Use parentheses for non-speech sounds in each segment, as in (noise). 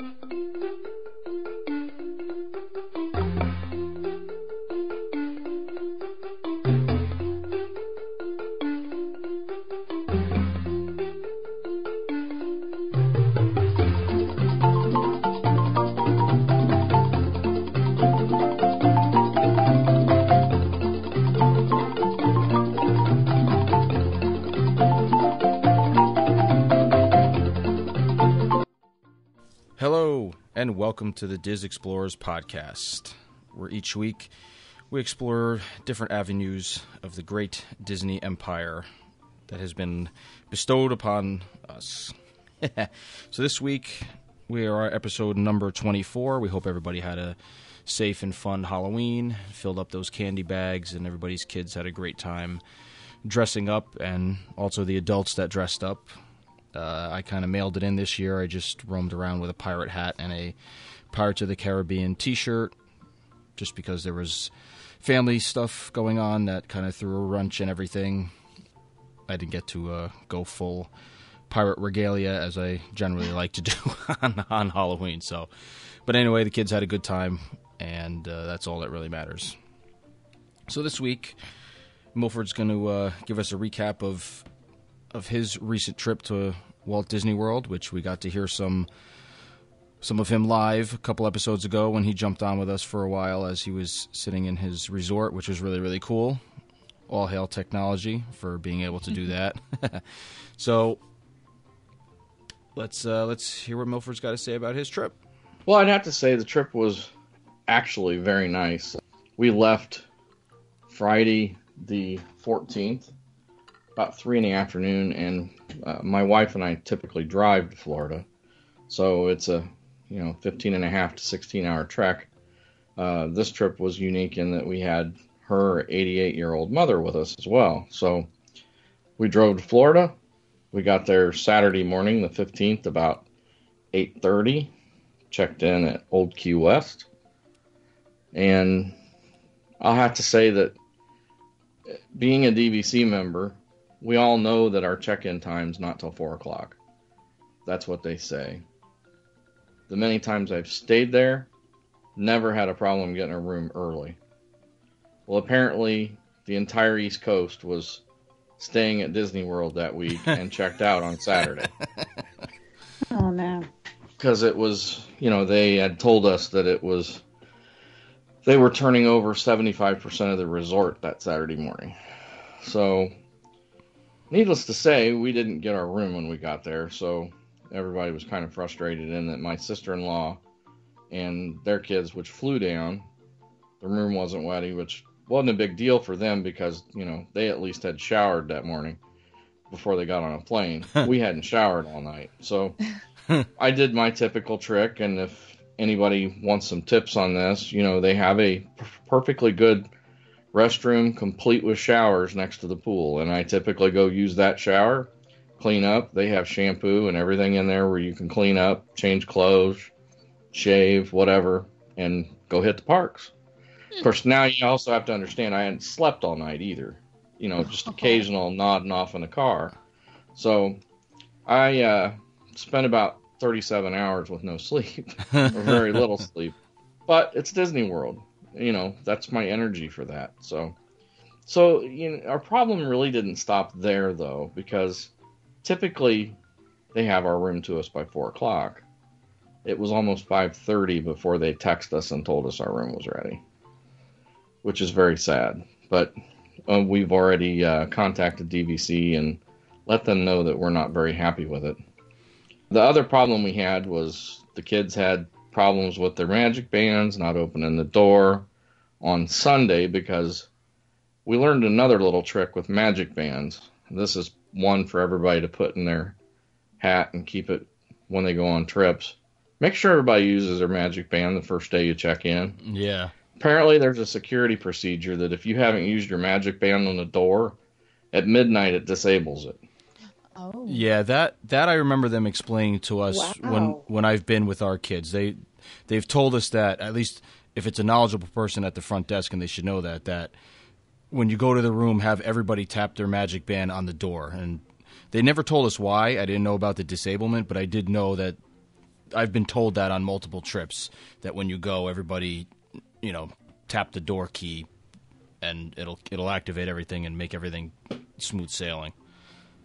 Hello, and welcome to the Dis Explorers podcast, where each week we explore different avenues of the great Disney empire that has been bestowed upon us. (laughs) so this week we are episode number 24. We hope everybody had a safe and fun Halloween, filled up those candy bags, and everybody's kids had a great time dressing up, and also the adults that dressed up. Uh, I kind of mailed it in this year. I just roamed around with a pirate hat and a Pirates of the Caribbean T-shirt, just because there was family stuff going on that kind of threw a wrench and everything. I didn't get to uh, go full pirate regalia as I generally like to do (laughs) on, on Halloween. So, but anyway, the kids had a good time, and uh, that's all that really matters. So this week, Milford's going to uh, give us a recap of of his recent trip to Walt Disney World, which we got to hear some some of him live a couple episodes ago when he jumped on with us for a while as he was sitting in his resort, which was really really cool. All hail technology for being able to do (laughs) that. (laughs) so let's uh, let's hear what Milford's got to say about his trip. Well, I'd have to say the trip was actually very nice. We left Friday the 14th, about three in the afternoon, and uh, my wife and I typically drive to Florida, so it's a you know 15 and a half to 16 hour trek. Uh, this trip was unique in that we had her 88 year old mother with us as well. So we drove to Florida. We got there Saturday morning, the 15th, about 8:30. Checked in at Old Key West, and I'll have to say that being a DVC member, we all know that our check-in time's not till four o'clock. That's what they say. The many times I've stayed there, never had a problem getting a room early. Well, apparently the entire East Coast was staying at Disney World that week and (laughs) checked out on Saturday (laughs) Oh no. because it was, you know, they had told us that it was they were turning over 75% of the resort that Saturday morning. So, needless to say, we didn't get our room when we got there, so everybody was kind of frustrated in that my sister-in-law and their kids which flew down, the room wasn't ready, which wasn't a big deal for them because, you know, they at least had showered that morning before they got on a plane. (laughs) we hadn't showered all night. So, (laughs) I did my typical trick, and if anybody wants some tips on this, you know, they have a perfectly good restroom complete with showers next to the pool, and I typically go use that shower, clean up. They have shampoo and everything in there where you can clean up, change clothes, shave, whatever, and go hit the parks. Of course, now you also have to understand I hadn't slept all night either. You know, just (laughs) occasional nodding off in the car. So I uh, spent about 37 hours with no (laughs) sleep, or very little (laughs) sleep. But it's Disney World. You know, that's my energy for that. So, so you know, our problem really didn't stop there though, because typically they have our room to us by four o'clock. It was almost 5:30 before they texted us and told us our room was ready, which is very sad. But uh, we've already uh, contacted DVC and let them know that we're not very happy with it. The other problem we had was the kids had problems with their magic bands, not opening the door on Sunday because we learned another little trick with magic bands. This is one for everybody to put in their hat and keep it when they go on trips. Make sure everybody uses their magic band the first day you check in. Yeah. Apparently, there's a security procedure that if you haven't used your magic band on the door, at midnight it disables it. Oh. Yeah, that that I remember them explaining to us when when I've been with our kids. They they've told us that at least if it's a knowledgeable person at the front desk and they should know that that when you go to the room have everybody tap their magic band on the door and they never told us why. I didn't know about the disablement, but I did know that I've been told that on multiple trips that when you go, everybody, you know, tap the door key, and it'll it'll activate everything and make everything smooth sailing.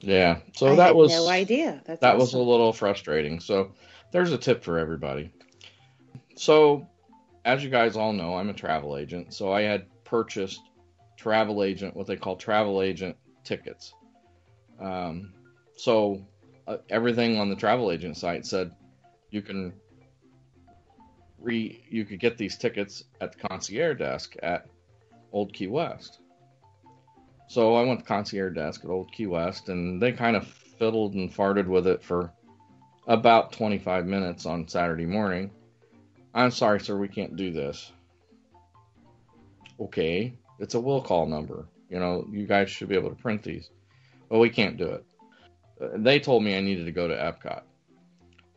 Yeah. So I that was no idea. That's that was a little frustrating. So there's a tip for everybody. So as you guys all know, I'm a travel agent. So I had purchased travel agent, what they call travel agent tickets. Um, so uh, everything on the travel agent site said you can re you could get these tickets at the concierge desk at Old Key West. So I went to concierge desk at Old Key West, and they kind of fiddled and farted with it for about 25 minutes on Saturday morning. I'm sorry, sir, we can't do this. Okay, it's a will call number. You know, you guys should be able to print these. But we can't do it. Uh, They told me I needed to go to Epcot.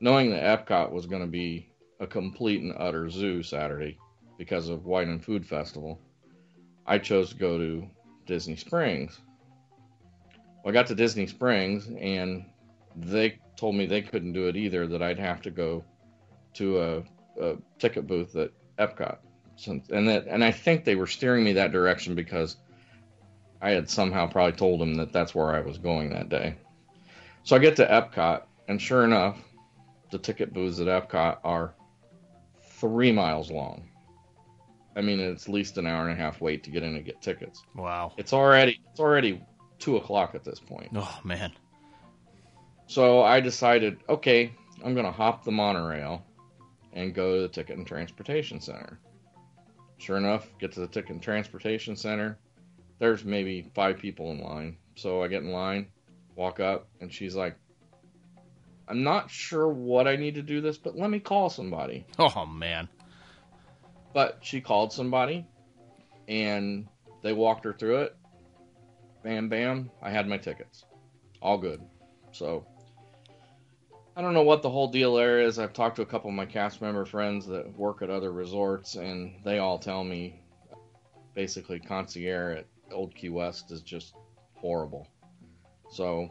Knowing that Epcot was going to be a complete and utter zoo Saturday because of Wine and Food Festival, I chose to go to Disney Springs. Well, I got to Disney Springs and they told me they couldn't do it either, that I'd have to go to a, a ticket booth at Epcot. Since, and that, and I think they were steering me that direction because I had somehow probably told them that that's where I was going that day. So I get to Epcot, and sure enough, the ticket booths at Epcot are three miles long. I mean, it's at least an hour and a half wait to get in and get tickets. Wow. It's already it's already two o'clock at this point. Oh man. So I decided, okay, I'm gonna hop the monorail and go to the Ticket and Transportation Center. Sure enough, get to the Ticket and Transportation Center. There's maybe five people in line. So I get in line, walk up, and she's like, I'm not sure what I need to do this, but let me call somebody. Oh man. But she called somebody, and they walked her through it. Bam, bam. I had my tickets. All good. So I don't know what the whole deal there is. I've talked to a couple of my cast member friends that work at other resorts, and they all tell me basically concierge at Old Key West is just horrible. So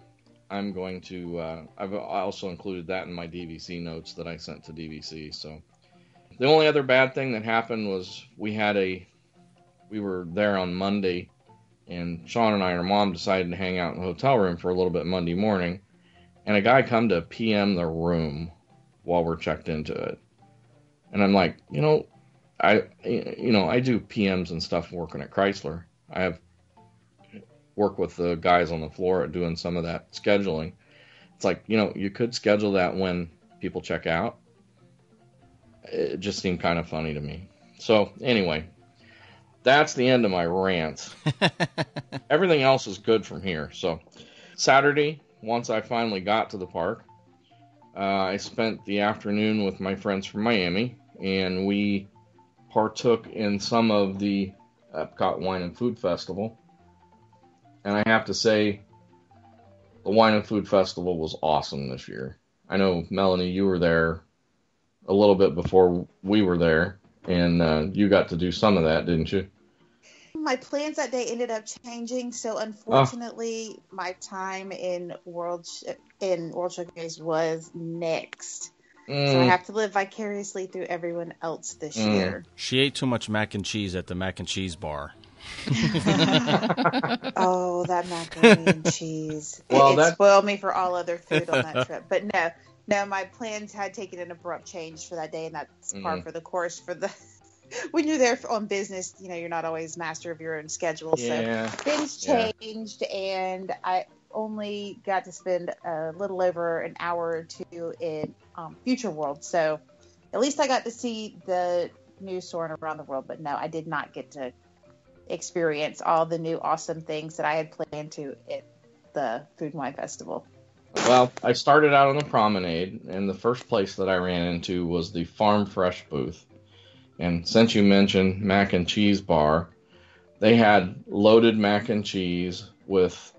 I'm going to. Uh, I've I also included that in my DVC notes that I sent to DVC. So the only other bad thing that happened was we had a. We were there on Monday, and Sean and I and mom decided to hang out in the hotel room for a little bit Monday morning, and a guy come to PM the room while we're checked into it, and I'm like, you know, I you know I do PMs and stuff working at Chrysler. I have work with the guys on the floor doing some of that scheduling. It's like you know you could schedule that when people check out. It just seemed kind of funny to me. So anyway, that's the end of my rant. (laughs) Everything else is good from here. So Saturday, once I finally got to the park, uh, I spent the afternoon with my friends from Miami, and we partook in some of the Epcot Wine and Food Festival. And I have to say, the Wine and Food Festival was awesome this year. I know, Melanie, you were there a little bit before we were there, and uh, you got to do some of that, didn't you? My plans that day ended up changing, Ah. so unfortunately, my time in World Sh- in World Showcase was next. So I Mm, have to live vicariously through everyone else this Mm. year. She ate too much mac and cheese at the mac and cheese bar. (laughs) oh, that macaroni and (laughs) cheese! It- Well, it, that- spoiled me for all other food on that (laughs) trip. But no, no, my plans had taken an abrupt change for that day, and that's par Mhm. for the course. For the (laughs) when you're there on business, you know you're not always master of your own schedule. So yeah. things Yeah. changed and i only got to spend a little over an hour or two in um, future world so at least i got to see the new Soarin' around the world but no i did not get to experience all the new awesome things that i had planned to at the food and wine festival Well, I started out on the promenade, and the first place that I ran into was the Farm Fresh booth. And since you mentioned mac and cheese bar, they had loaded mac and cheese with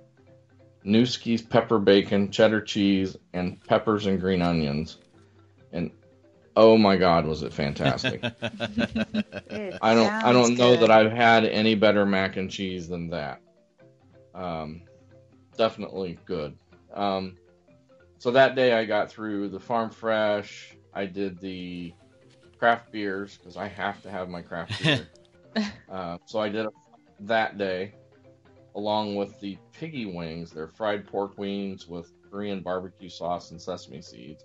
Nueske's pepper bacon, cheddar cheese, and peppers and green onions. And oh my God, was it fantastic! (laughs) It I don't I don't know good. that I've had any better mac and cheese than that. Um, definitely good. Um, so that day I got through the farm fresh. I did the craft beers because I have to have my craft (laughs) beer. uh, so I did that day, along with the piggy wings. They're fried pork wings with Korean barbecue sauce and sesame seeds.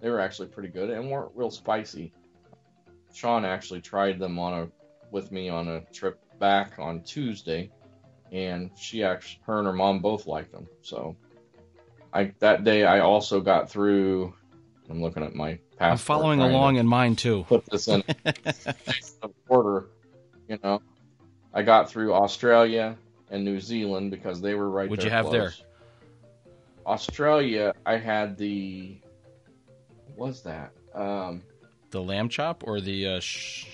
They were actually pretty good and weren't real spicy. Sean actually tried them on a with me on a trip back on Tuesday, and she actually, her and her mom both liked them. So, I that day I also got through. I'm looking at my passport. I'm following along in mine too. Put this in (laughs) order, you know. I got through Australia and New Zealand because they were right. What'd you have there? Australia, I had the. What was that? Um, The lamb chop or the uh, sh-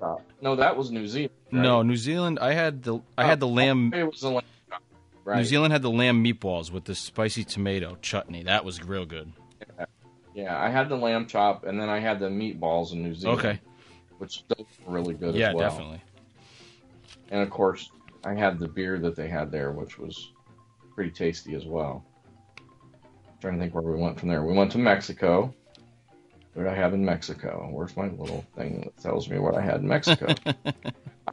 uh, no, that was New Zealand. right? no New Zealand? I had the I had the lamb. It was the lamb. Right. New Zealand had the lamb meatballs with the spicy tomato chutney. That was real good. Yeah, I had the lamb chop, and then I had the meatballs in New Zealand. Okay. Which those were really good yeah, as well. definitely. And of course, I had the beer that they had there, which was pretty tasty as well. trying to think where we went from there. We went to Mexico. What did I have in Mexico? Where's my little thing that tells me what I had in Mexico? (laughs) I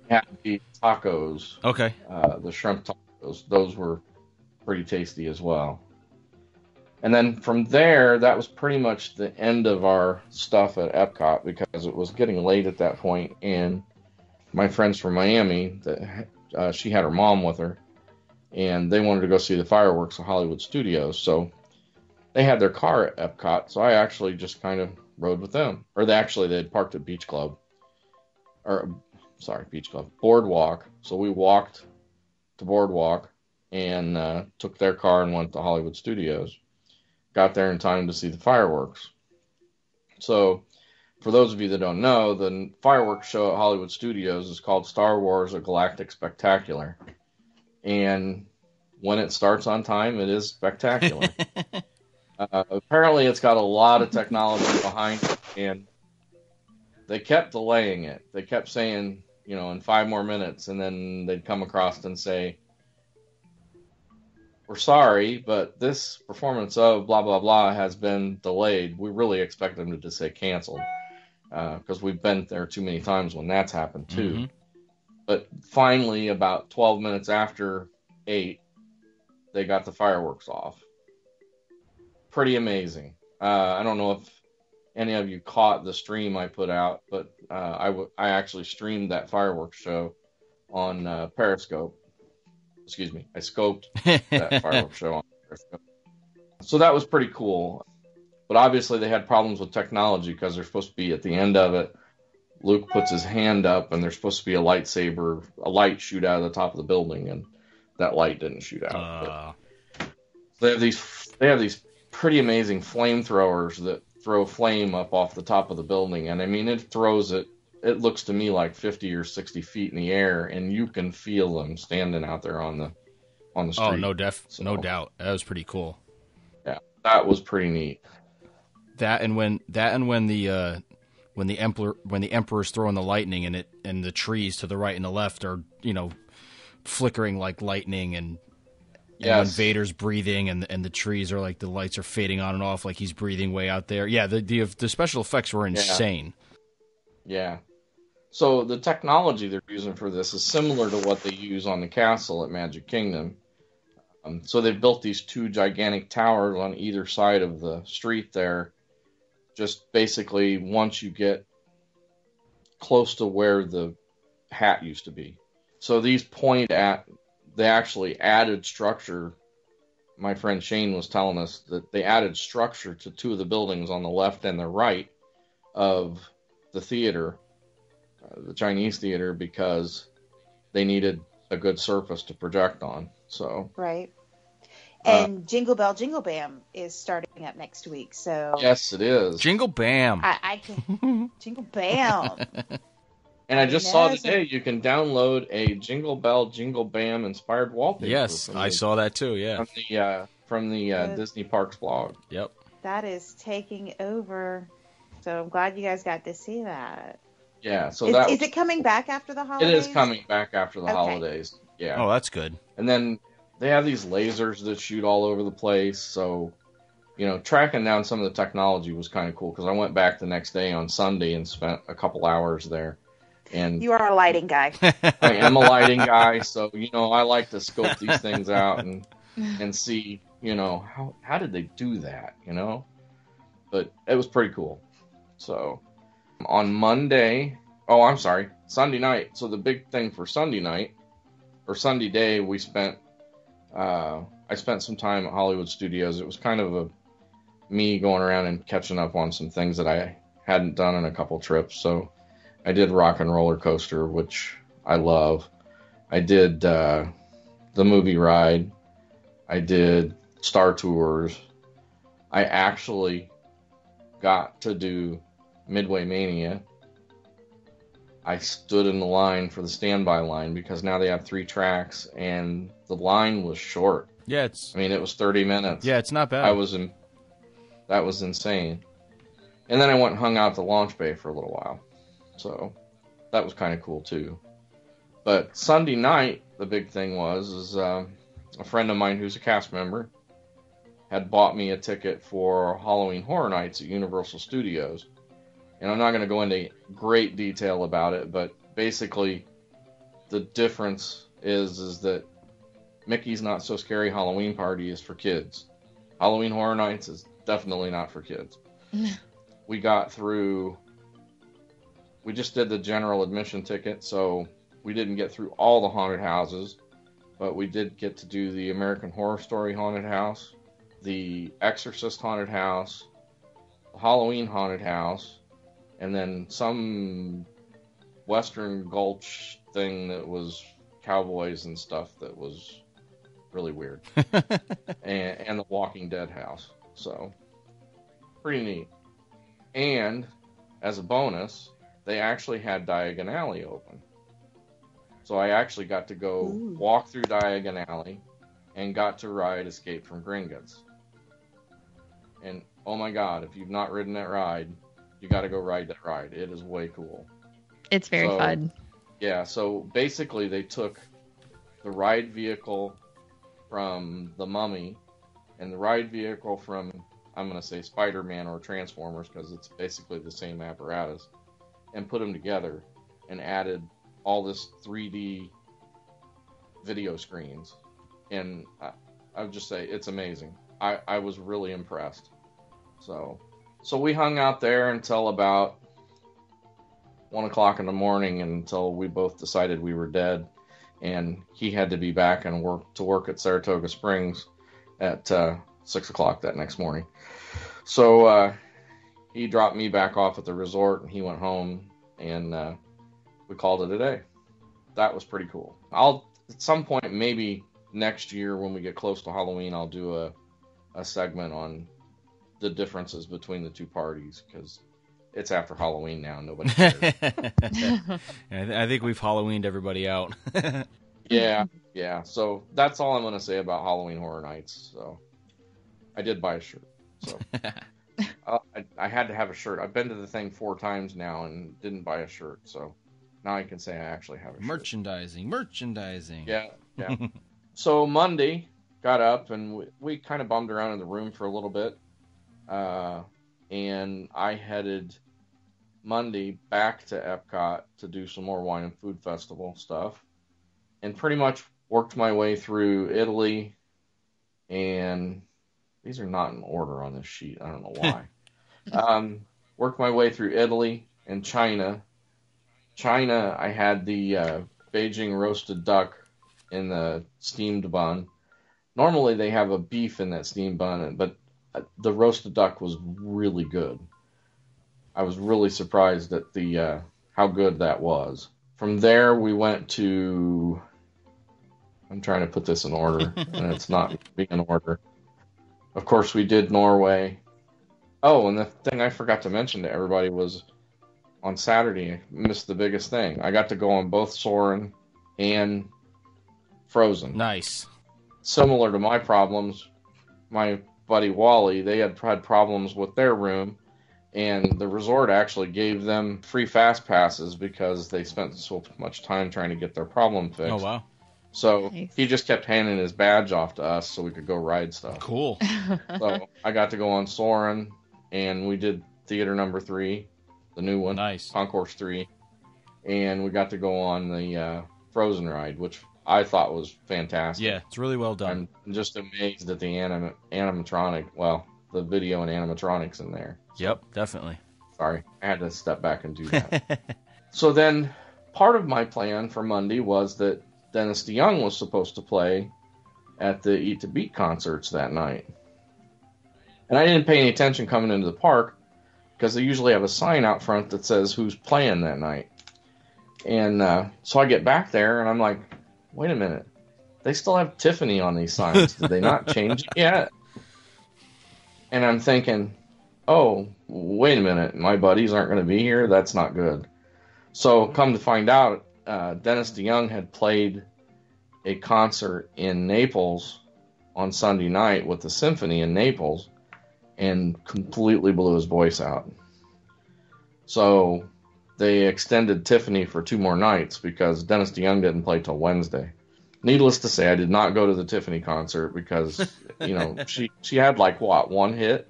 had the tacos, Okay. uh, the shrimp tacos. Those those were pretty tasty as well. And then from there, that was pretty much the end of our stuff at Epcot because it was getting late at that point, and my friends from Miami, that uh, she had her mom with her, and they wanted to go see the fireworks at Hollywood Studios. So they had their car at Epcot, so I actually just kind of rode with them, or they actually they had parked at Beach Club, or sorry, Beach Club Boardwalk. So we walked to Boardwalk and uh, took their car and went to Hollywood Studios. Got there in time to see the fireworks. So, for those of you that don't know, the fireworks show at Hollywood Studios is called Star Wars: A Galactic Spectacular, and when it starts on time, it is spectacular. (laughs) uh, apparently, it's got a lot of technology behind it, and they kept delaying it. They kept saying, you know, in five more minutes, and then they'd come across and say, "We're sorry, but this performance of blah blah blah has been delayed. We really expect them to just say canceled because we've been there too many times when that's happened too." Mhm. But finally, about 12 minutes after 8, they got the fireworks off. Pretty amazing. Uh, I don't know if any of you caught the stream I put out, but uh, I, w- I actually streamed that fireworks show on uh, Periscope. Excuse me, I scoped that (laughs) fireworks show on Periscope. So that was pretty cool. But obviously, they had problems with technology because they're supposed to be at the end of it. Luke puts his hand up, and there's supposed to be a lightsaber, a light shoot out of the top of the building, and that light didn't shoot out. Uh, they have these, they have these pretty amazing flamethrowers that throw flame up off the top of the building, and I mean, it throws it. It looks to me like 50 or 60 feet in the air, and you can feel them standing out there on the on the street. oh no, def, no doubt. That was pretty cool. Yeah, that was pretty neat. That and when that and when the uh, when the emperor when the emperor's throwing the lightning and it and the trees to the right and the left are you know flickering like lightning and and when Vader's breathing and and the trees are like the lights are fading on and off like he's breathing way out there. Yeah, the the, the special effects were insane. Yeah. So the technology they're using for this is similar to what they use on the castle at Magic Kingdom. Um, so they've built these two gigantic towers on either side of the street there. Just basically, once you get close to where the hat used to be. So these point at, they actually added structure. My friend Shane was telling us that they added structure to two of the buildings on the left and the right of the theater, uh, the Chinese theater, because they needed a good surface to project on. So, Right. Uh, And Jingle Bell Jingle Bam is starting up next week. So yes, it is. Jingle bam. I, I can Jingle Bam. (laughs) and I just saw today you can download a Jingle Bell, Jingle Bam inspired wallpaper. yes, from I saw that too. Yeah. from the uh, from the uh, Good. Disney Parks blog. Yep. that is taking over. So I'm glad you guys got to see that. Yeah, so Is, that is it coming back after the it holidays? is coming back after the Okay. holidays. Yeah. Oh, that's good. And then they have these lasers that shoot all over the place. So you know, tracking down some of the technology was kind of cool because I went back the next day on Sunday and spent a couple hours there. And You are a lighting guy. (laughs) I am a lighting guy, so you know I like to scope these things out and and see, you know, how how did they do that, you know? But it was pretty cool. So on Monday, oh, I'm sorry, Sunday night. So the big thing for Sunday night or Sunday day, we spent uh, I spent some time at Hollywood Studios. It was kind of a me going around and catching up on some things that I hadn't done in a couple trips. So I did Rock and Roller Coaster, which I love. I did uh, the movie ride. I did Star Tours. I actually got to do Midway Mania. I stood in the line for the standby line because now they have three tracks and the line was short. Yeah, it's I mean, it was 30 minutes. yeah, it's not bad. I was in. That was insane. And then I went and hung out at the launch bay for a little while. So that was kind of cool too. But Sunday night, the big thing was is uh, a friend of mine who's a cast member had bought me a ticket for Halloween Horror Nights at Universal Studios. And I'm not going to go into great detail about it, but basically the difference is is that Mickey's Not So Scary Halloween Party is for kids. Halloween Horror Nights is definitely not for kids. (laughs) we got through. We just did the general admission ticket, so we didn't get through all the haunted houses, but we did get to do the American Horror Story haunted house, the Exorcist haunted house, the Halloween haunted house, and then some Western Gulch thing that was cowboys and stuff that was really weird, (laughs) and, and the Walking Dead house. So pretty neat. And as a bonus, they actually had Diagon Alley open. So I actually got to go Ooh. walk through Diagon Alley and got to ride Escape from Gringotts. And oh my god, if you've not ridden that ride, you got to go ride that ride. It is way cool. It's very So- fun. Yeah, so basically they took the ride vehicle from the Mummy and the ride vehicle from I'm going to say Spider-Man or Transformers because it's basically the same apparatus and put them together and added all this 3D video screens and I, I would just say it's amazing. I, I was really impressed. So so we hung out there until about one o'clock in the morning until we both decided we were dead, and he had to be back and work to work at Saratoga Springs at uh, six o'clock that next morning. So uh, he dropped me back off at the resort, and he went home, and uh, we called it a day. That was pretty cool. I'll at some point maybe next year when we get close to Halloween, I'll do a a segment on the differences between the two parties because it's after Halloween now. Nobody cares. (laughs) I, I think we've Halloweened everybody out. (laughs) Yeah, yeah. So that's all I'm going to say about Halloween Horror Nights. So I did buy a shirt. So (laughs) uh, (laughs) I, I had to have a shirt. I've been to the thing four times now and didn't buy a shirt. So now I can say I actually have a shirt. merchandising, merchandising. Yeah, yeah. (laughs) so Monday got up and we, we kind of bummed around in the room for a little bit. Uh, and I headed Monday back to Epcot to do some more wine and food festival stuff, and pretty much worked my way through Italy. And these are not in order on this sheet. I don't know (laughs) why. um, worked my way through Italy and China. China, I had the uh, Beijing roasted duck in the steamed bun. Normally they have a beef in that steamed bun, but uh, the roasted duck was really good. I was really surprised at the uh, how good that was. From there, we went to. I'm trying to put this in order, and it's not being in order. Of course, we did Norway. Oh, and the thing I forgot to mention to everybody was on Saturday, I missed the biggest thing. I got to go on both Soarin' and Frozen Nice. similar to my problems, my buddy Wally, they had had problems with their room, and the resort actually gave them free fast passes because they spent so much time trying to get their problem fixed. Oh wow. So Nice. he just kept handing his badge off to us so we could go ride stuff. Cool. (laughs) So I got to go on Soarin', and we did theater number three, the new one, Nice. Concourse three, and we got to go on the uh, Frozen ride, which I thought was fantastic. Yeah, it's really well done. I'm just amazed at the anim- animatronic, well, the video and animatronics in there. Yep, definitely. Sorry, I had to step back and do that. (laughs) so then, part of my plan for Monday was that Dennis DeYoung was supposed to play at the Eat to Beat concerts that night. And I didn't pay any attention coming into the park because they usually have a sign out front that says who's playing that night. And uh, so I get back there and I'm like, wait a minute. They still have Tiffany on these signs. Did they not change it yet? And I'm thinking, oh, wait a minute. My buddies aren't going to be here. That's not good. So come to find out, uh, Dennis DeYoung had played a concert in Naples on Sunday night with the symphony in Naples and completely blew his voice out. So they extended Tiffany for two more nights because Dennis DeYoung didn't play till Wednesday. Needless to say, I did not go to the Tiffany concert because you know (laughs) she she had like what one hit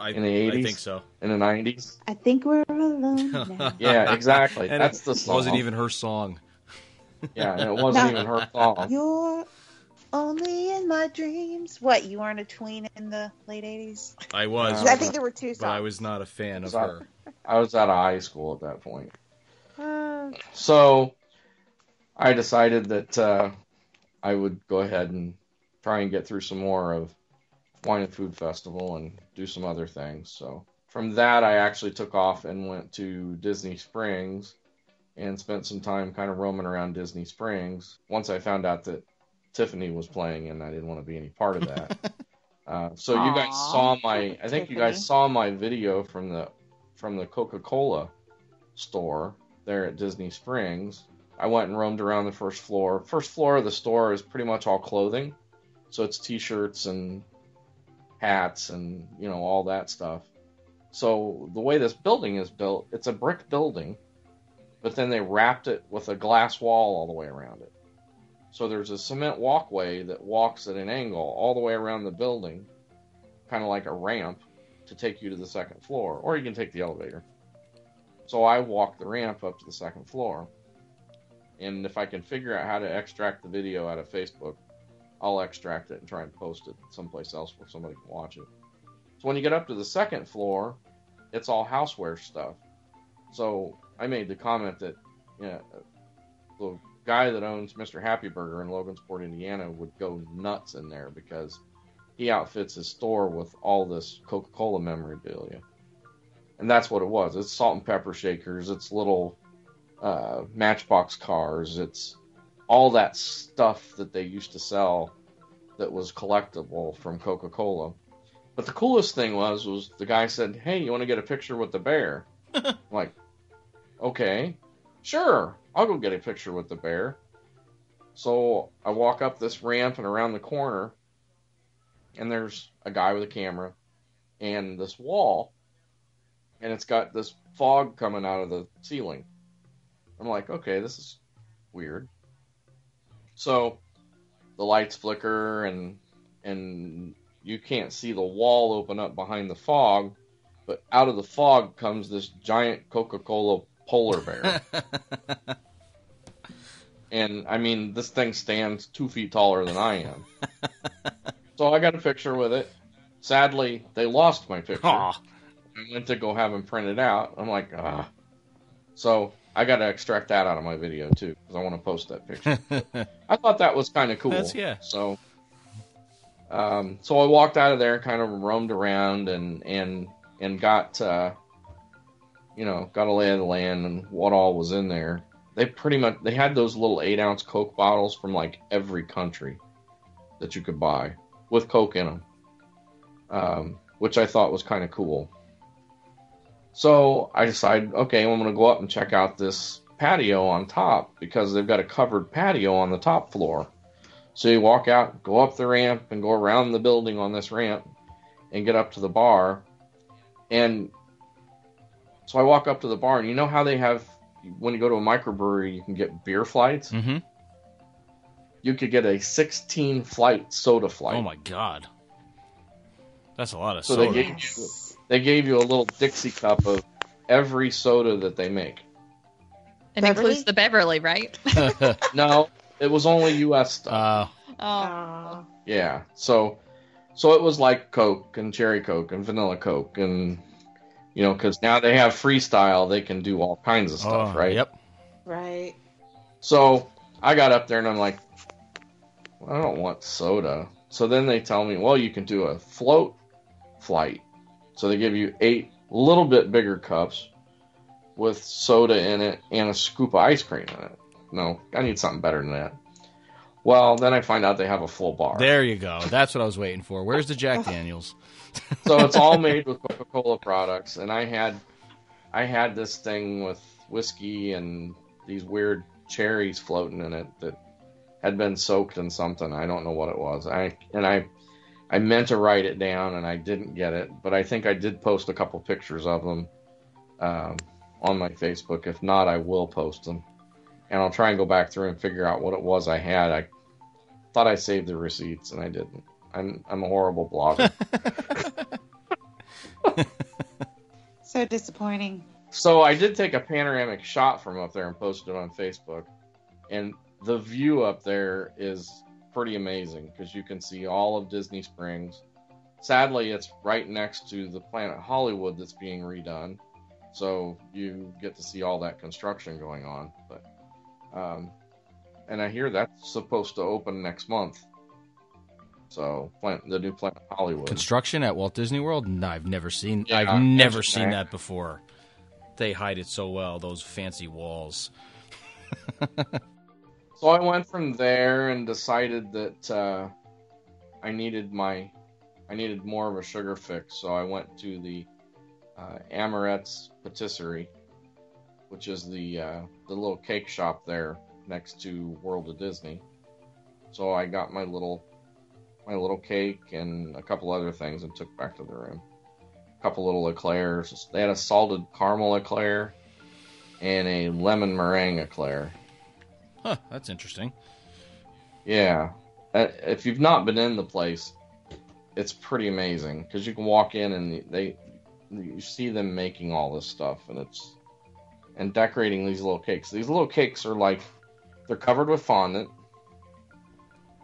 I, In the eighties. I think so. in the nineties. I think we're alone now. (laughs) Yeah, exactly. And That's the song. wasn't even her song. Yeah, and it wasn't No. even her song. You're only in my dreams. What? You weren't a tween in the late '80s? I was, I think there were two songs. but I was not a fan of Sorry. her. I was out of high school at that point. Uh, So I decided that uh, I would go ahead and try and get through some more of Wine and Food Festival and do some other things. So from that, I actually took off and went to Disney Springs and spent some time kind of roaming around Disney Springs. Once I found out that Tiffany was playing, and I didn't want to be any part of that. (laughs) uh, so you guys saw my, I think you guys saw my video from the from the Coca-Cola store there at Disney Springs. I went and roamed around the first floor. First floor of the store is pretty much all clothing. So it's t-shirts and hats and, you know, all that stuff. So the way this building is built, it's a brick building, but then they wrapped it with a glass wall all the way around it. So there's a cement walkway that walks at an angle all the way around the building, kind of like a ramp to take you to the second floor, or you can take the elevator. So I walked the ramp up to the second floor. And if I can figure out how to extract the video out of Facebook, I'll extract it and try and post it someplace else where somebody can watch it. So when you get up to the second floor, it's all houseware stuff. So I made the comment that you know, the guy that owns Mr. Happy Burger in Logansport, Indiana, would go nuts in there because he outfits his store with all this Coca-Cola memorabilia and that's what it was. It's salt and pepper shakers. It's little uh, Matchbox cars. It's all that stuff that they used to sell that was collectible from Coca Cola. But the coolest thing was was the guy said, "Hey, you want to get a picture with the bear?" (laughs) I'm like, okay, sure, I'll go get a picture with the bear. So I walk up this ramp and around the corner, and there's a guy with a camera and this wall and it's got this fog coming out of the ceiling. I'm like, okay, this is weird. So the lights flicker and and you can't see the wall open up behind the fog, but out of the fog comes this giant Coca-Cola polar bear. (laughs) and I mean, this thing stands two feet taller than I am. (laughs) so I got a picture with it. Sadly, they lost my picture. Aw. I went to go have them printed out. I'm like, ah. So I got to extract that out of my video too because I want to post that picture. (laughs) I thought that was kind of cool. That's- yeah. So, um, so I walked out of there, kind of roamed around, and and and got, uh, you know, got a lay of the land and what all was in there. They pretty much they had those little eight ounce Coke bottles from like every country that you could buy with Coke in them, um, which I thought was kind of cool. So I decided, okay, I'm going to go up and check out this patio on top because they've got a covered patio on the top floor. So you walk out, go up the ramp, and go around the building on this ramp and get up to the bar. And so I walk up to the bar, and you know how they have, when you go to a microbrewery, you can get beer flights? Mm-hmm. you could get a 16 flight soda flight. Oh my god, that's a lot of So soda. they gave you they gave you a little Dixie cup of every soda that they make. It Beverly? includes the Beverly, right? (laughs) No, it was only U.S. stuff. uh, Oh, Yeah. So so it was like Coke and cherry Coke and vanilla Coke and you know cuz now they have freestyle, they can do all kinds of stuff, oh, right? Yep. right. So I got up there and I'm like well, I don't want soda. So then they tell me, "Well, you can do a float flight." So they give you eight little bit bigger cups with soda in it and a scoop of ice cream in it. No, I need something better than that. Well, then I find out they have a full bar. There you go. That's what I was waiting for. Where's the Jack (laughs) Daniels? so it's all (laughs) made with Coca-Cola products, and I had I had this thing with whiskey and these weird cherries floating in it that had been soaked in something. I don't know what it was. I and I I meant to write it down and I didn't get it, but I think I did post a couple pictures of them um, on my Facebook. If not, I will post them, and I'll try and go back through and figure out what it was I had. I thought I saved the receipts and I didn't. I'm I'm a horrible blogger. (laughs) (laughs) So disappointing. So I did take a panoramic shot from up there and posted it on Facebook, and the view up there is pretty amazing because you can see all of Disney Springs. Sadly, it's right next to the Planet Hollywood that's being redone, so you get to see all that construction going on. But, um, and I hear that's supposed to open next month. So, the new Planet Hollywood. Construction at Walt Disney World? No, I've never seen. Yeah, I've never seen that before. They hide it so well. Those fancy walls. (laughs) So I went from there and decided that uh, I needed my, I needed more of a sugar fix. So I went to the uh, Patisserie, which is the uh, the little cake shop there next to World of Disney. So I got my little, my little cake and a couple other things and took back to the room. A couple little eclairs. They had a salted caramel eclair and a lemon meringue eclair. Huh, that's interesting. Yeah. Uh, If you've not been in the place, it's pretty amazing because you can walk in and they you see them making all this stuff and it's and decorating these little cakes. These little cakes are like they're covered with fondant.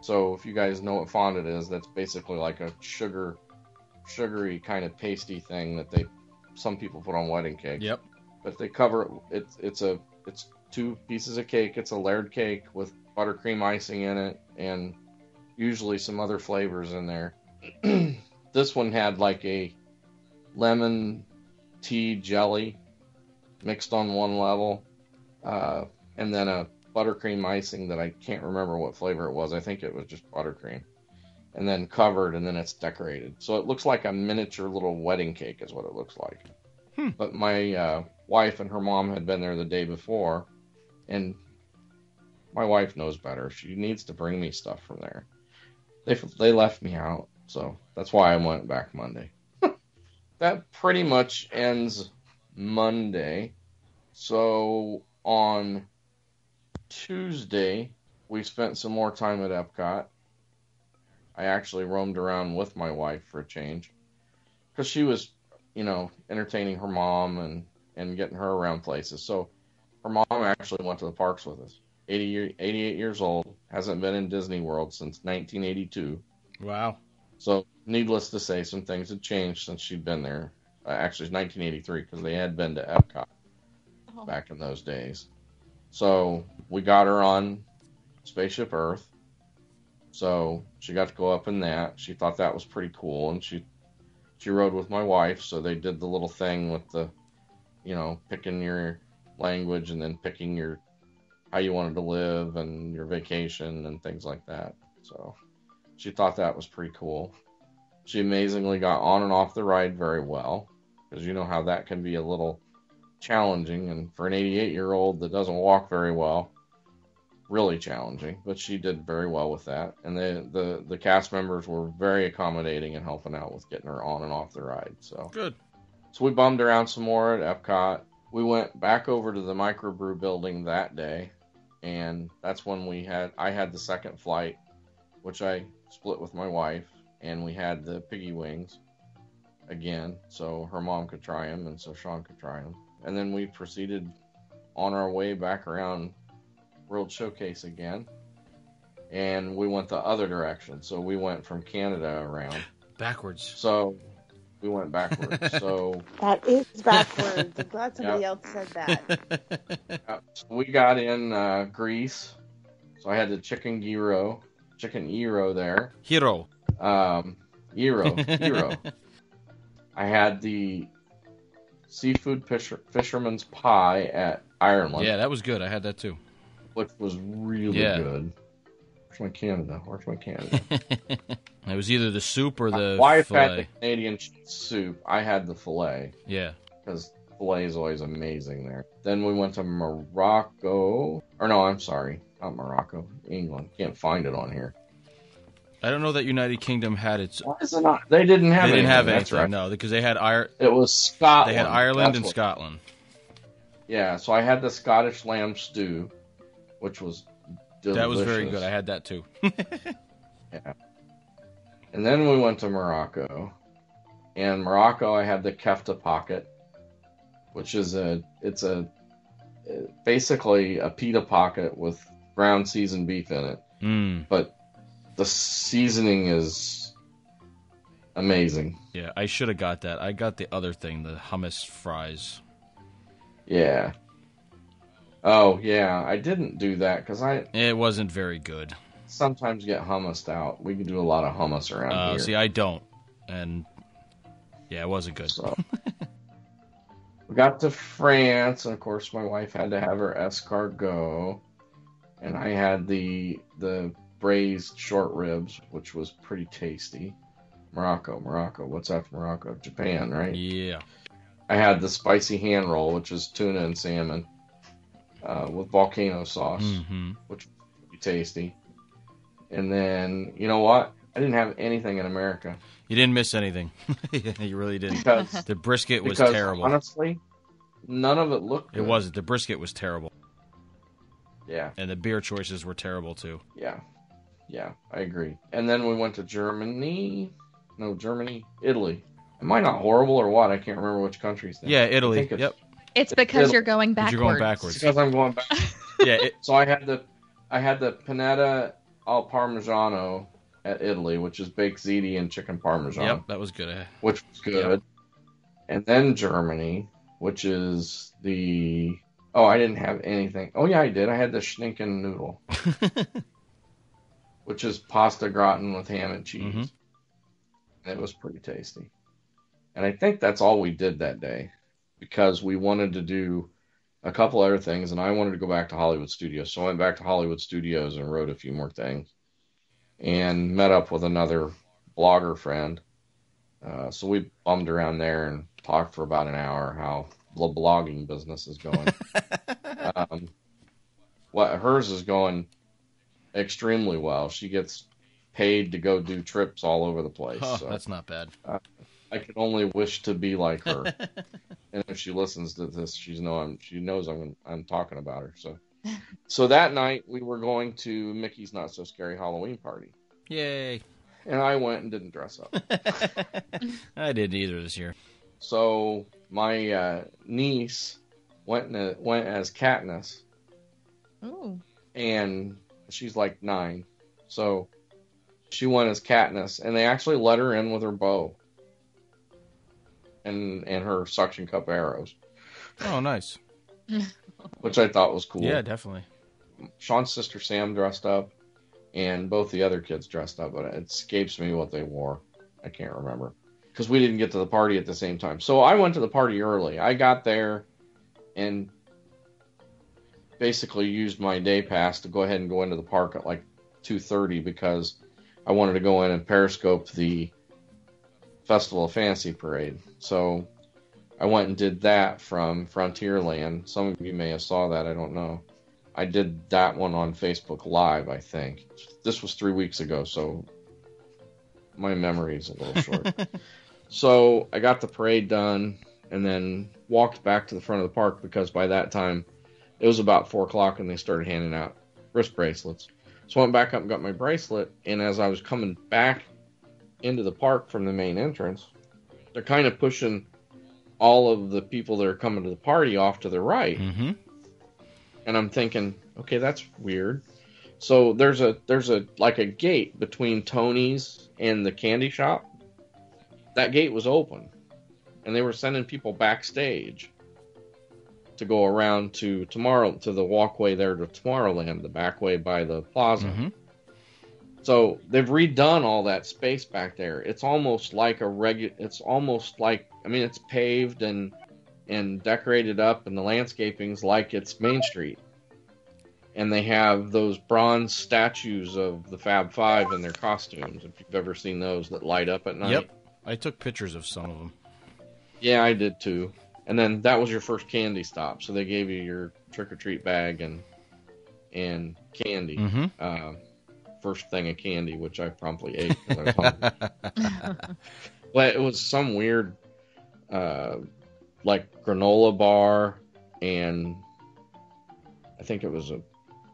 So if you guys know what fondant is, that's basically like a sugar sugary kind of pasty thing that they some people put on wedding cakes Yep. but they cover it. It's it's a it's two pieces of cake. It's a layered cake with buttercream icing in it, and usually some other flavors in there. (clears throat) this one had like a lemon tea jelly mixed on one level, uh, and then a buttercream icing that I can't remember what flavor it was. I think it was just buttercream. And then covered, and then it's decorated. So it looks like a miniature little wedding cake, is what it looks like. But my uh, wife and her mom had been there the day before, and my wife knows better. She needs to bring me stuff from there. They they left me out, so that's why I went back Monday. (laughs) that pretty much ends Monday. So on Tuesday, we spent some more time at Epcot. I actually roamed around with my wife for a change because she was you know, entertaining her mom and, and getting her around places. So her mom actually went to the parks with us. 80 year, 88 years old, hasn't been in Disney World since 1982. Wow. So, needless to say, some things had changed since she'd been there. Uh, actually, it's 1983 because they had been to Epcot Oh. back in those days. So, we got her on Spaceship Earth. So, she got to go up in that. She thought that was pretty cool, and she she rode with my wife, so they did the little thing with the, you know, picking your language and then picking your how you wanted to live and your vacation and things like that. So she thought that was pretty cool. She amazingly got on and off the ride very well, because you know how that can be a little challenging, and for an 88 year old that doesn't walk very well, really challenging. But she did very well with that, and the the the cast members were very accommodating and helping out with getting her on and off the ride. So Good. so we bummed around some more at Epcot. We went back over to the microbrew building that day and that's when we had I had the second flight, which I split with my wife, and we had the piggy wings again, so her mom could try them, and so Sean could try them, and then we proceeded on our way back around World Showcase again, and we went the other direction. So we went from Canada around. Backwards. So we went backwards. (laughs) so That is backwards. I'm glad (laughs) somebody Yeah. else said that. (laughs) uh, so we got in uh, Greece. So I had the chicken gyro, chicken gyro there. Hero. Um, gyro, gyro. I had the seafood fisher, fisherman's pie at Ireland, Yeah, that was good. I had that too. which was really Yeah. good. Where's my Canada? Where's my Canada? (laughs) it was either the soup or the wife had the. Canadian soup. I had the fillet Yeah. because fillet is always amazing there. Then we went to Morocco. Or no, I'm sorry, not Morocco. England. Can't find it on here. I don't know that United Kingdom had its. Why is it not? They didn't have. They didn't anything, have anything, right. no, because they had Ir- It was Scotland. they had Ireland That's and what- Scotland. Yeah, so I had the Scottish lamb stew, which was delicious. That was very good. I had that too. (laughs) yeah. And then we went to Morocco. And Morocco, I had the kefta pocket, which is a it's a basically a pita pocket with ground seasoned beef in it. Mm, But the seasoning is amazing. yeah, I should have got that. I got the other thing, the hummus fries. Yeah. Oh yeah, I didn't do that because I It wasn't very good. sometimes get hummused out. We can do a lot of hummus around Uh, here. see, I don't, and yeah, it wasn't good. So (laughs) we got to France, and of course, my wife had to have her escargot, and I had the the braised short ribs, which was pretty tasty. Morocco, Morocco. What's after Morocco? Japan, right? Yeah. I had the spicy hand roll, which is tuna and salmon uh, with volcano sauce, hmm which was pretty tasty. And then, you know what? I didn't have anything in America You didn't miss anything. (laughs) you really didn't. because The brisket was because terrible. honestly, none of it looked. It wasn't. The brisket was terrible, Yeah, and the beer choices were terrible too. yeah, yeah. I agree. And then we went to Germany. No, Germany, Italy. Am I not horrible or what? I can't remember which countries. Yeah, Italy. Yep. It's because It'll- you're going backwards. you're going It's backwards. because I'm going back. (laughs) Yeah. It, so I had the, I had the panetta al parmigiano at Italy, which is baked ziti and chicken parmesan. yep. That was good. Which was good. And then Germany, which is the oh, I didn't have anything. Oh yeah, I did. I had the Schninken noodle, (laughs) which is pasta gratin with ham and cheese. Mhm. And it was pretty tasty. And I think that's all we did that day because we wanted to do a couple other things and I wanted to go back to Hollywood Studios. So I went back to Hollywood Studios and wrote a few more things and met up with another blogger friend. Uh, so we bummed around there and talked for about an hour how the blogging business is going. (laughs) um, what hers is going extremely well. She gets paid to go do trips all over the place. oh, so that's not bad. I can only wish to be like her. (laughs) and if she listens to this, she's know I'm she knows I'm I'm talking about her. So (laughs) so that night we were going to Mickey's Not So Scary Halloween party. Yay. And I went and didn't dress up. (laughs) I didn't either this year. So my uh, niece went in went as Katniss, Ooh. and she's like nine. So she went as Katniss, and they actually let her in with her bow and and her suction cup arrows, Oh, nice. (laughs) which I thought was cool. Yeah, definitely. Sean's sister Sam dressed up, and both the other kids dressed up, but it escapes me what they wore. I can't remember because we didn't get to the party at the same time. So I went to the party early. I got there and basically used my day pass to go ahead and go into the park at like 2:30 because I wanted to go in and periscope the Festival of Fantasy parade. So I went and did that from Frontierland. Some of you may have saw that. I don't know. I did that one on Facebook Live, I think. This was three weeks ago, so my memory is a little short. (laughs) so I got the parade done and then walked back to the front of the park because by that time it was about four o'clock and they started handing out wrist bracelets. So I went back up and got my bracelet, and as I was coming back into the park from the main entrance, they're kind of pushing all of the people that are coming to the party off to the right. Mm-hmm. And I'm thinking, okay, that's weird. So there's a there's a like a gate between Tony's and the candy shop. That gate was open. And they were sending people backstage to go around to tomorrow to the walkway there to Tomorrowland, the back way by the plaza. Mm-hmm. So they've redone all that space back there. It's almost like a regu- It's almost like I mean, it's paved and and decorated up, and the landscaping's like it's Main Street. And they have those bronze statues of the Fab Five in their costumes. If you've ever seen those that light up at night. Yep. I took pictures of some of them. Yeah, I did too. And then that was your first candy stop, so they gave you your trick or treat bag and and candy. Mm-hmm. Uh, first thing of candy, which I promptly ate. 'cause I was hungry. (laughs) (laughs) But it was some weird, uh, like granola bar, and I think it was a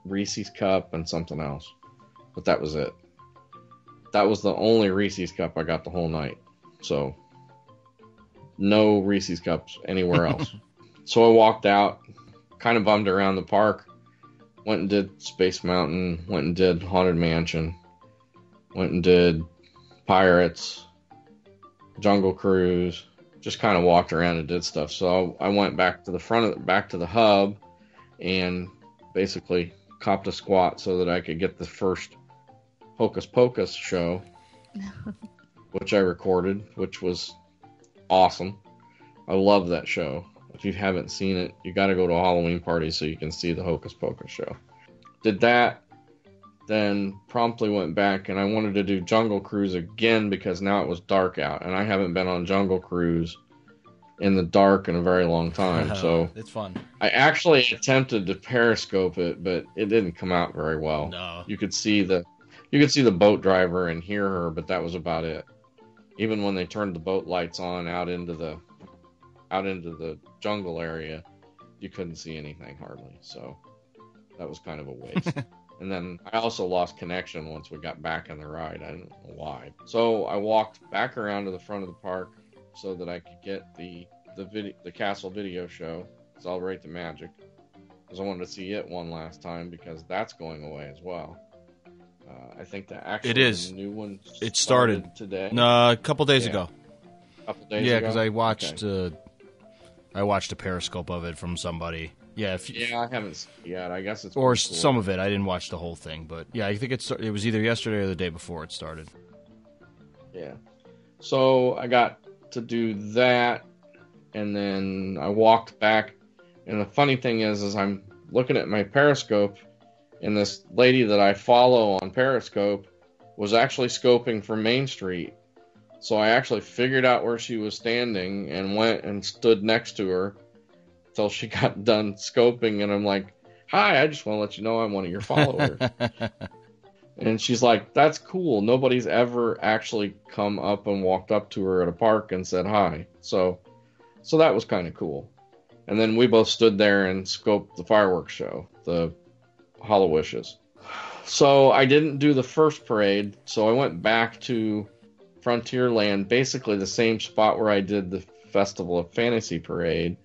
Reese's cup and something else. But that was it. That was the only Reese's cup I got the whole night. So no Reese's cups anywhere (laughs) else. so I walked out, kind of bummed around the park. Went and did Space Mountain. Went and did Haunted Mansion. Went and did Pirates. Jungle Cruise. Just kind of walked around and did stuff. So I went back to the front of the, back to the hub, and basically copped a squat so that I could get the first Hocus Pocus show, (laughs) which I recorded, which was awesome. I love that show. If you haven't seen it, you got to go to a Halloween party so you can see the Hocus Pocus show. Did that, then promptly went back and I wanted to do Jungle Cruise again because now it was dark out and I haven't been on Jungle Cruise in the dark in a very long time. So (laughs) it's fun. I actually attempted to periscope it, but it didn't come out very well. No. You could see the you could see the boat driver and hear her, but that was about it. Even when they turned the boat lights on out into the out into the jungle area, you couldn't see anything hardly. So that was kind of a waste. (laughs) and then I also lost connection once we got back on the ride. I don't know why. So I walked back around to the front of the park so that I could get the the video the castle video show, Celebrate the Magic, because I wanted to see it one last time because that's going away as well. Uh, I think the actual It is. new one. It started. today. No, a couple days Yeah. ago. a couple days Yeah, because I watched. Okay. Uh, I watched a periscope of it from somebody. Yeah, if you, Yeah, I haven't seen it yet. I guess it's or cool. some of it. I didn't watch the whole thing, but yeah, I think it's it was either yesterday or the day before it started. Yeah. So I got to do that, and then I walked back. And the funny thing is, is I'm looking at my Periscope, and this lady that I follow on Periscope was actually scoping from Main Street. So I actually figured out where she was standing and went and stood next to her till she (laughs) got done scoping. And I'm like, "Hi, I just want to let you know I'm one of your followers." (laughs) And she's like, "That's cool. Nobody's ever actually come up and walked up to her at a park and said hi." So, so that was kind of cool. And then we both stood there and scoped the fireworks show, the HalloWishes. So I didn't do the first parade, so I went back to Frontierland, basically the same spot where I did the Festival of Fantasy parade,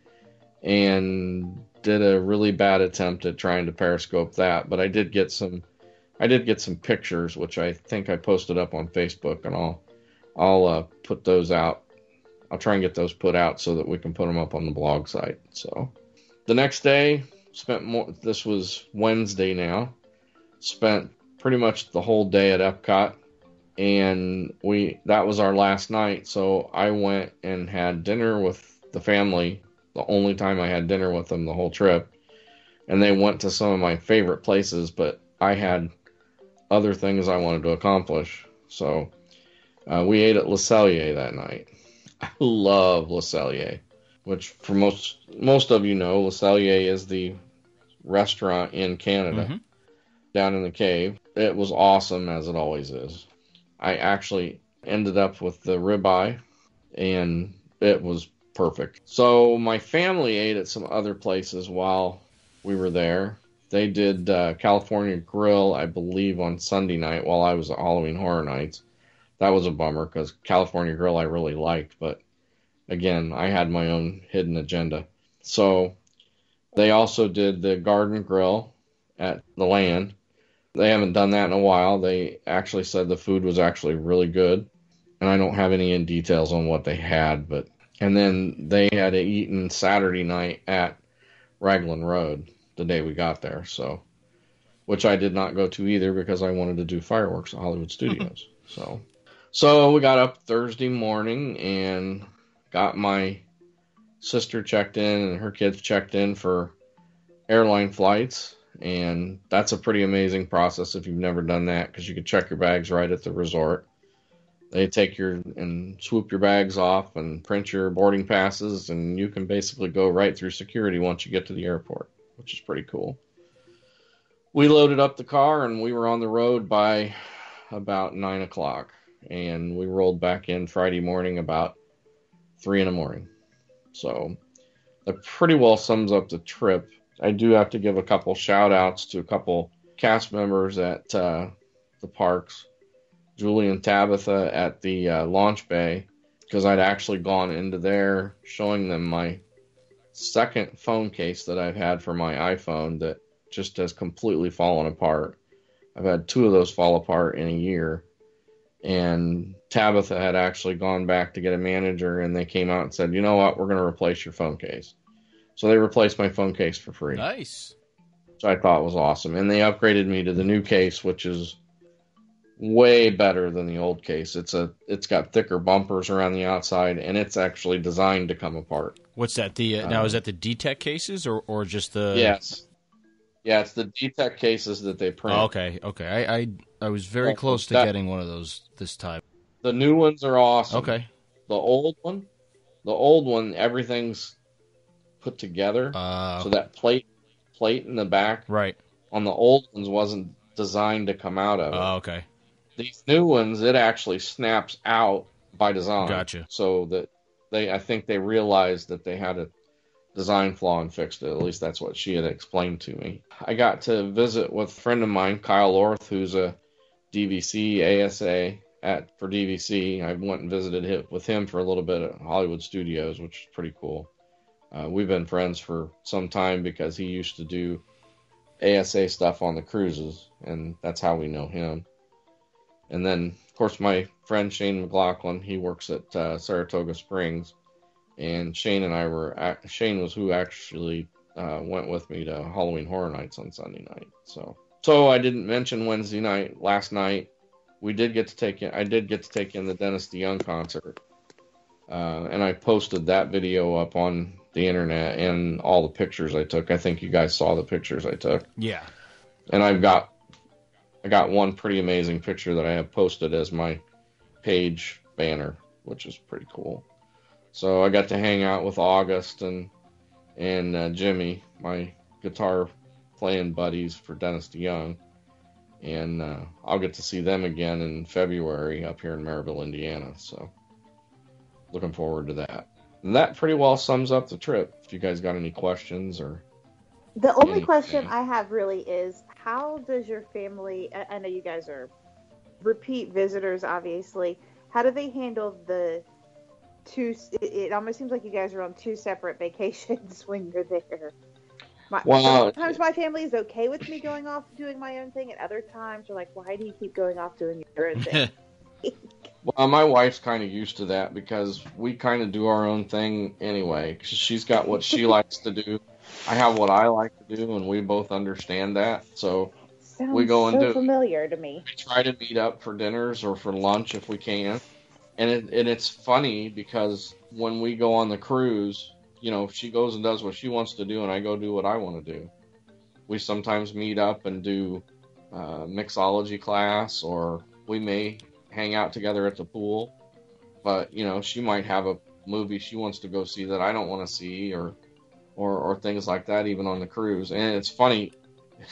and did a really bad attempt at trying to periscope that. But I did get some I did get some pictures, which I think I posted up on Facebook, and I'll I'll uh, put those out. I'll try and get those put out so that we can put them up on the blog site. So the next day, spent more. This was Wednesday now. Spent pretty much the whole day at Epcot, and we that was our last night. So I went and had dinner with the family. The only time I had dinner with them the whole trip, and they went to some of my favorite places, but I had other things I wanted to accomplish. So uh, we ate at Le Cellier that night. (laughs) I love Le Cellier, which for most most of you know, Le Cellier is the restaurant in Canada Mhm. down in the cave. It was awesome as it always is. I actually ended up with the ribeye, and it was perfect. So my family ate at some other places while we were there. They did uh, California Grill, I believe, on Sunday night while I was at Halloween Horror Nights. That was a bummer because California Grill I really liked, but again, I had my own hidden agenda. So they also did the Garden Grill at the land. They haven't done that in a while. They actually said the food was actually really good, and I don't have any in details on what they had, but and then they had eaten Saturday night at Raglan Road the day we got there. So, which I did not go to either because I wanted to do fireworks at Hollywood (laughs) Studios. so, so we got up Thursday morning and got my sister checked in and her kids checked in for airline flights. And that's a pretty amazing process if you've never done that because you can check your bags right at the resort. They take your and swoop your bags off and print your boarding passes, and you can basically go right through security once you get to the airport which is pretty cool. We loaded up the car and we were on the road by about nine o'clock, and we rolled back in Friday morning about three in the morning. So that pretty well sums up the trip. I do have to give a couple shout outs to a couple cast members at uh, the parks. Julie and Tabitha at the uh, launch bay because I'd actually gone into there showing them my second phone case that I've had for my iPhone that just has completely fallen apart. I've had two of those fall apart in a year. And Tabitha had actually gone back to get a manager, and they came out and said, you know what, we're going to replace your phone case. So they replaced my phone case for free. Nice. Which I thought was awesome. And they upgraded me to the new case, which is way better than the old case. It's a it's got thicker bumpers around the outside, and it's actually designed to come apart. What's that? The uh, now is that the D-Tech cases or or just the? Yes. Yeah, it's the D-Tech cases that they print. Oh, okay, okay. I, I I was very Well, close to that- getting one of those this time. The new ones are awesome. Okay. The old one, the old one, everything's put together, Uh, so that plate plate in the back right. on the old ones wasn't designed to come out of it. Uh, okay. These new ones, it actually snaps out by design. Gotcha. So that they, I think they realized that they had a design flaw and fixed it. At least that's what she had explained to me. I got to visit with a friend of mine, Kyle Orth, who's a DVC ASA at for DVC. I went and visited him, with him for a little bit at Hollywood Studios, which is pretty cool. Uh, we've been friends for some time because he used to do ASA stuff on the cruises, and that's how we know him. And then, of course, my friend Shane McLaughlin, he works at uh, Saratoga Springs, and Shane and I were ac- Shane was who actually uh, went with me to Halloween Horror Nights on Sunday night. So, so I didn't mention Wednesday night. Last night, we did get to take in. I did get to take in the Dennis DeYoung concert, uh, and I posted that video up on the internet and all the pictures I took. I think you guys saw the pictures I took Yeah. and I've got I got one pretty amazing picture that I have posted as my page banner, which is pretty cool. So I got to hang out with August and and uh, Jimmy, my guitar playing buddies for Dennis DeYoung, and uh, I'll get to see them again in February up here in Merrillville, Indiana. So looking forward to that. And that pretty well sums up the trip. If you guys got any questions or The only Anything. question I have really is how does your family, I, I know you guys are repeat visitors, obviously, how do they handle the two, it, it almost seems like you guys are on two separate (laughs) vacations when you're there. My, Well, sometimes my family is okay with me going off doing my own thing, and other times they're like, why do you keep going off doing your own thing? (laughs) Well, my wife's kind of used to that because we kind of do our own thing anyway. 'cause She's got what she (laughs) likes to do. I have what I like to do, and we both understand that. So Sounds We go and do- familiar to me. we try to meet up for dinners or for lunch if we can. And it, and it's funny because when we go on the cruise, you know, she goes and does what she wants to do, and I go do what I want to do. We sometimes meet up and do uh, mixology class, or we may hang out together at the pool. But you know, she might have a movie she wants to go see that I don't want to see, or or or things like that, even on the cruise. And it's funny.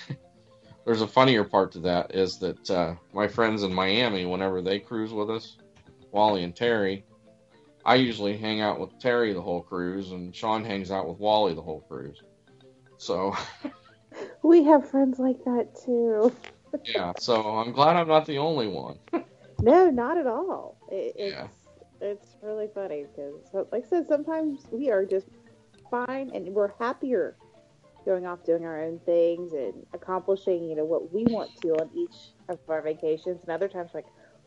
(laughs) There's a funnier part to that is that uh, my friends in Miami, whenever they cruise with us, Wally and Terry, I usually hang out with Terry the whole cruise, and Sean hangs out with Wally the whole cruise. So (laughs) We have friends like that too. (laughs) Yeah, so I'm glad I'm not the only one. No, not at all. It, it's Yeah. it's really funny because, like I said, sometimes we are just fine and we're happier going off doing our own things and accomplishing, you know, what we want to on each of our vacations. And other times, like,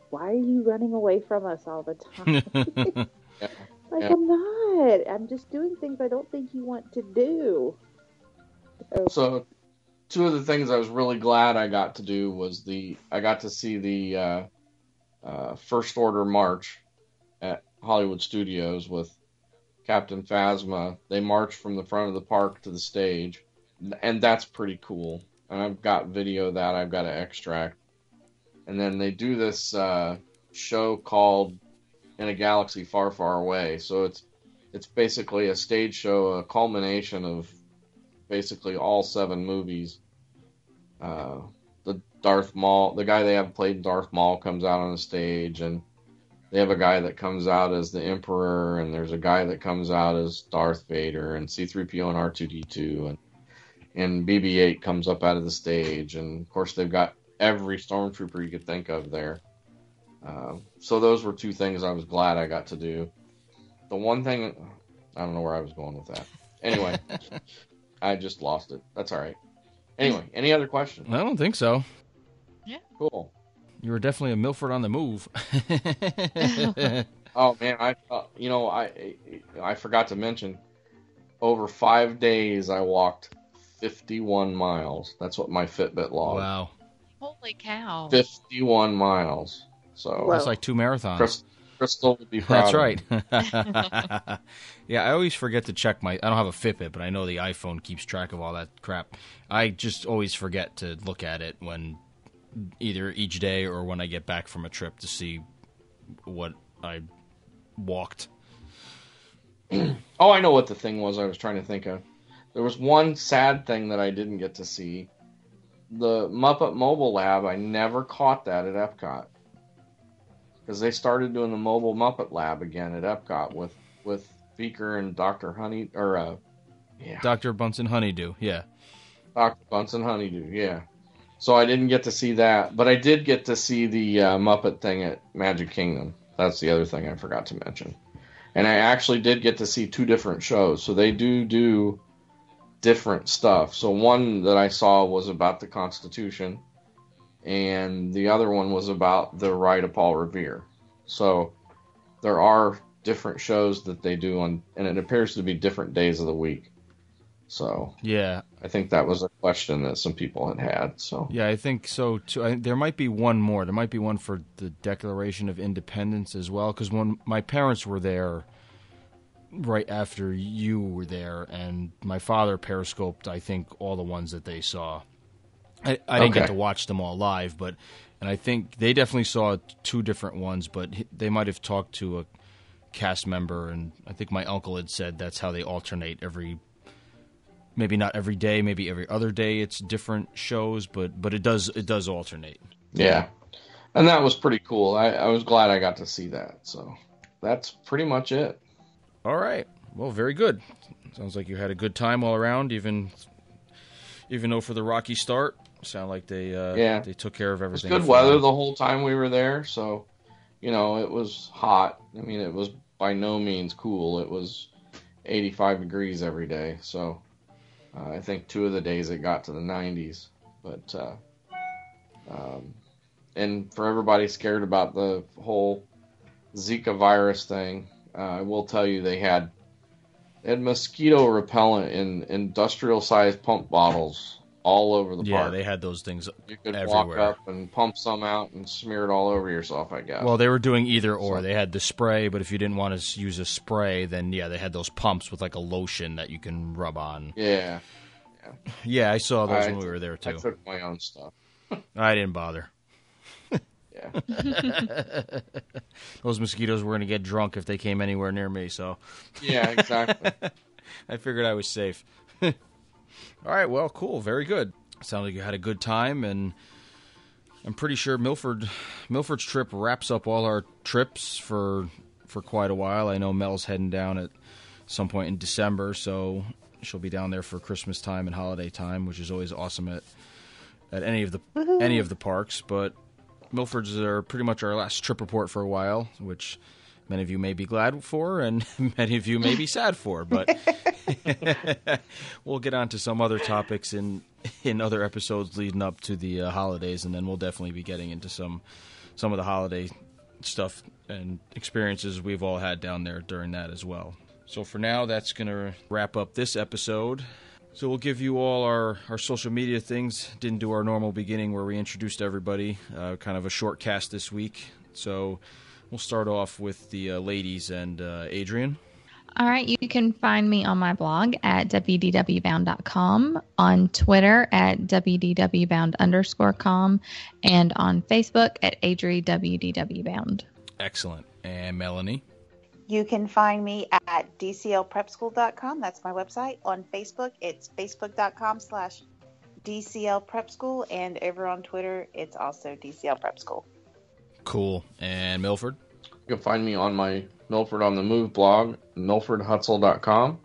why are you running away from us all the time? (laughs) (laughs) like, Yeah. I'm not. I'm just doing things I don't think you want to do. So, So, two of the things I was really glad I got to do was the I got to see the uh, uh, First Order March at Hollywood Studios with Captain Phasma. They march from the front of the park to the stage, and that's pretty cool. And I've got video of that I've got to extract. And then they do this uh, show called "In a Galaxy Far, Far Away." So it's it's basically a stage show, a culmination of basically all seven movies. Uh, Darth Maul, the guy they have played Darth Maul, comes out on the stage, and they have a guy that comes out as the Emperor, and there's a guy that comes out as Darth Vader, and C-3PO and R2D2, and and BB-8 comes up out of the stage, and of course they've got every stormtrooper you could think of there. Uh, so those were two things I was glad I got to do. The one thing I don't know where I was going with that. Anyway, (laughs) I just lost it. That's all right. Anyway, any other questions? I don't think so. Cool. You were definitely a Milford on the move. (laughs) Oh man, I uh, you know I I forgot to mention over five days I walked 51 miles. That's what my Fitbit logged. wow. Holy cow. 51 miles. So Wow. That's like two marathons. Chris, Crystal would be proud. That's of right. me. (laughs) (laughs) yeah, I always forget to check my. I don't have a Fitbit, but I know the iPhone keeps track of all that crap. I just always forget to look at it when either each day or when I get back from a trip to see what I walked. (clears throat) Oh, I know what the thing was I was trying to think of. There was one sad thing that I didn't get to see. The Muppet Mobile Lab, I never caught that at Epcot. Because they started doing the Mobile Muppet Lab again at Epcot with, with Beaker and Dr. Honey, or, uh, yeah, Dr. Bunsen Honeydew. Yeah. Dr. Bunsen Honeydew, yeah. So I didn't get to see that, but I did get to see the uh, Muppet thing at Magic Kingdom. That's the other thing I forgot to mention. And I actually did get to see two different shows. So they do do different stuff. So one that I saw was about the Constitution, and the other one was about the ride of Paul Revere. So there are different shows that they do on, and it appears to be different days of the week. So Yeah. I think that was a question that some people had had. So Yeah, I think so too. I, there might be one more. There might be one for the Declaration of Independence as well, because when my parents were there, right after you were there, and my father periscoped. I think all the ones that they saw. I, I didn't get to watch them all live, but and I think they definitely saw two different ones, but they might have talked to a cast member, and I think my uncle had said that's how they alternate every maybe not every day, maybe every other day. It's different shows, but but it does it does alternate. yeah, and that was pretty cool. I, I was glad I got to see that. So that's pretty much it. All right. Well, very good. Sounds like you had a good time all around, even even though for the rocky start, sound like they uh, Yeah. they took care of It was everything. good weather the whole time we were there. So you know it was hot. I mean it was by no means cool. It was 85 degrees every day. So uh, I think two of the days it got to the 90s. But uh, um, and for everybody scared about the whole Zika virus thing, uh, I will tell you they had they had mosquito repellent in industrial sized pump bottles all over the Yeah, park. they had those things. you could everywhere. walk up and pump some out and smear it all over yourself. I guess. Well, they were doing either or. So- They had the spray, but if you didn't want to use a spray, then yeah, they had those pumps with like a lotion that you can rub on. yeah, Yeah, I saw those I- when we were there too. I too. took my own stuff. (laughs) I didn't bother. Yeah, (laughs) (laughs) Those mosquitoes were going to get drunk if they came anywhere near me, so yeah, exactly. I figured I was safe. All right, well, cool, very good. Sounds like you had a good time, and I'm pretty sure Milford Milford's trip wraps up all our trips for for quite a while. I know Mel's heading down at some point in December, so She'll be down there for Christmas time and holiday time, which is always awesome at at any of the mm-hmm. any of the parks. But Milford's are pretty much our last trip report for a while, which many of you may be glad for, and (laughs) many of you may be sad for. But (laughs) (laughs) we'll get on to some other topics in in other episodes leading up to the uh, holidays, and then we'll definitely be getting into some some of the holiday stuff and experiences we've all had down there during that as well. So for now, that's going to wrap up this episode. So we'll give you all our, our social media things. Didn't do our normal beginning where we introduced everybody. Uh, kind of a short cast this week. So we'll start off with the uh, ladies and uh, Adrian. All right, you can find me on my blog at wdwbound.com, on Twitter at wdwbound underscore com, and on Facebook at Adri wdwbound. Excellent. And Melanie. You can find me at dclprepschool.com. That's my website. On Facebook, it's facebook.com slash dclprepschool. And over on Twitter, it's also dclprepschool. Cool. And Milford. You can find me on my Milford on the Move blog, milfordhutzel.com.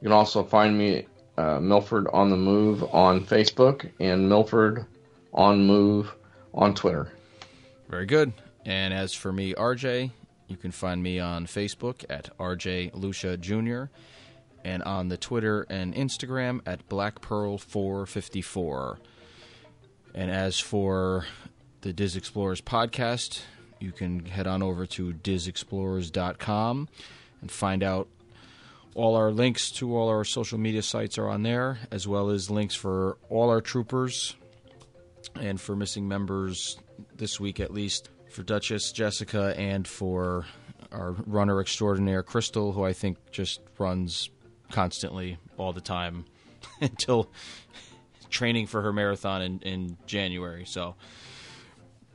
You can also find me uh, Milford on the Move on Facebook and Milford on Move on Twitter. Very good. And as for me, RJ, you can find me on Facebook at RJ Lucia Jr. and on the Twitter and Instagram at BlackPearl454. And as for the Dis Explorers podcast, you can head on over to disexplorers.com and find out all our links to all our social media sites are on there, as well as links for all our troopers and for missing members this week at least for Duchess Jessica and for our runner extraordinaire Crystal, who I think just runs constantly all the time (laughs) until training for her marathon in, in January. So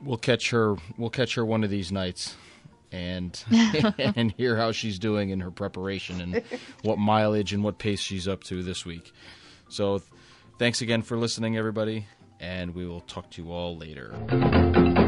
we'll catch her. We'll catch her one of these nights. And (laughs) (laughs) and hear how she's doing in her preparation and what mileage and what pace she's up to this week. So, thanks again for listening, everybody, and we will talk to you all later.